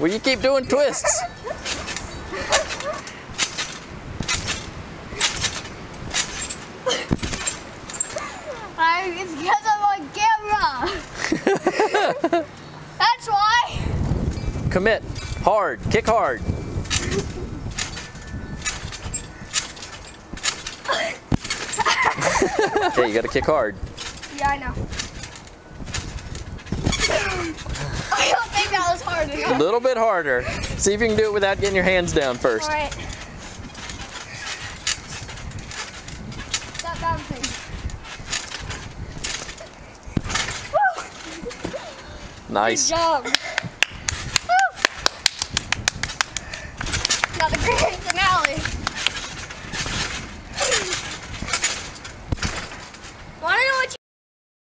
Well, you keep doing twists. I, it's because I'm on camera. That's why. Commit. Hard. Kick hard. okay, you gotta kick hard. Yeah, I know. Little bit harder. See if you can do it without getting your hands down first. All right. Stop bouncing. Woo! Nice. Good job. Woo! Not a great